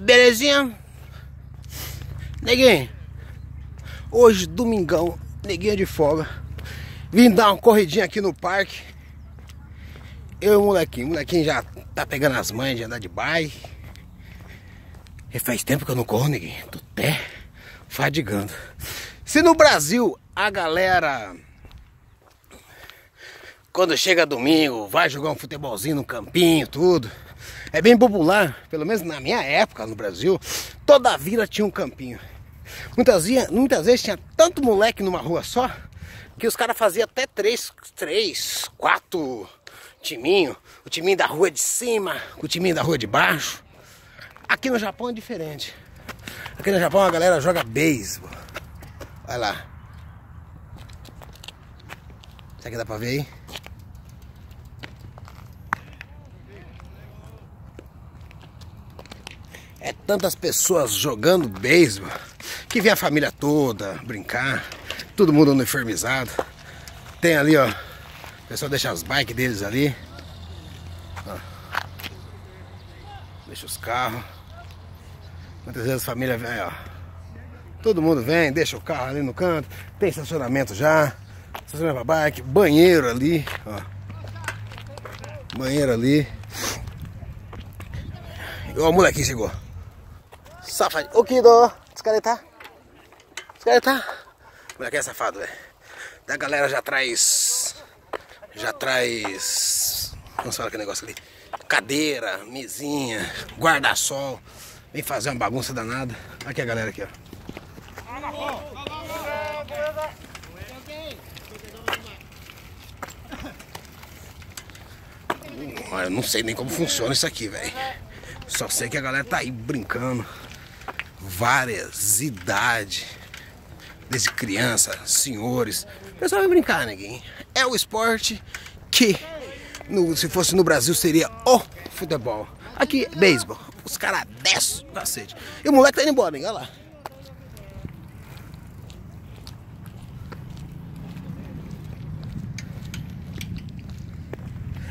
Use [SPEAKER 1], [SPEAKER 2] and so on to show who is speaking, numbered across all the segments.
[SPEAKER 1] Belezinha? Neguinho, hoje, domingão, neguinho de folga. Vim dar uma corridinha aqui no parque. Eu e o molequinho. O molequinho já tá pegando as mães de andar de bike. E faz tempo que eu não corro, neguinho. Tô até fadigando. Se no Brasil a galera quando chega domingo, vai jogar um futebolzinho no campinho, tudo. É bem popular, pelo menos na minha época no Brasil, toda vila tinha um campinho. Muitas, muitas vezes tinha tanto moleque numa rua só, que os caras faziam até três, três, quatro timinho. O timinho da rua de cima, o timinho da rua de baixo. Aqui no Japão é diferente. Aqui no Japão a galera joga beisebol. Olha lá. Será que dá pra ver aí? É tantas pessoas jogando beisebol que vem a família toda brincar, todo mundo uniformizado. Tem ali, ó, o pessoal deixa as bikes deles ali. Ó. Deixa os carros. Muitas vezes a família vem, ó. Todo mundo vem, deixa o carro ali no canto. Tem estacionamento já. Estacionamento pra bike, banheiro ali, ó. Banheiro ali. Ó, o molequinho chegou. Safado. Ô, Kido, descaretar. Descaretar. Moleque é safado, velho. Da galera já traz. Já traz. Como fala aquele negócio ali? Cadeira, mesinha, guarda-sol. Vem fazer uma bagunça danada. Aqui a galera aqui, ó. Eu não sei nem como funciona isso aqui, velho. Só sei que a galera tá aí brincando. Várias idades. Desde criança, senhores. O pessoal vai brincar, ninguém. É o esporte que, no, se fosse no Brasil, seria o futebol. Aqui, beisebol. Os caras descem cacete. E o moleque tá indo embora, hein? Olha lá.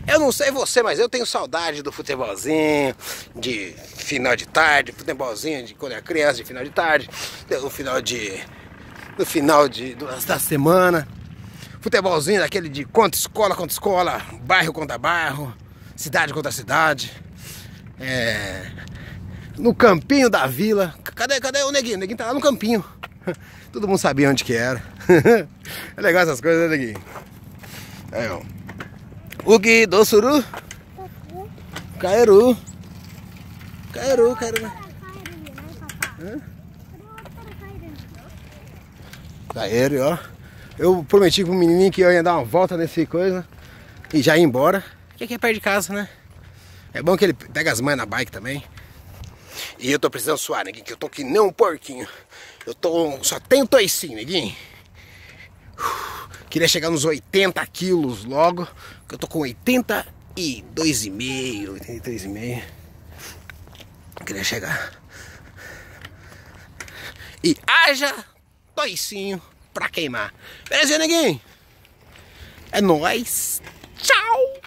[SPEAKER 1] Eu não sei você, mas eu tenho saudade do futebolzinho de final de tarde, futebolzinho de quando era criança, de final de tarde, no final de. no final de, da semana. Futebolzinho daquele de contra escola contra escola, bairro contra bairro, cidade contra cidade. É, no campinho da vila. Cadê, cadê o neguinho? O neguinho tá lá no campinho. Todo mundo sabia onde que era. é legal essas coisas, né, neguinho? Aí, ó. Ugi dosuru? Kairu. Kairu, Kairu. Kairu, ó. Eu prometi pro menininho que eu ia dar uma volta nesse coisa e já ir embora. Que aqui é perto de casa, né? É bom que ele pega as mães na bike também. E eu tô precisando suar, neguinho, que eu tô que nem um porquinho. Eu tô. Só tenho toicinho, neguinho. Queria chegar nos 80 quilos logo. Que eu tô com 82,5, 83,5. Queria chegar. E haja toicinho pra queimar. Beleza, neguinho? É nóis. Tchau!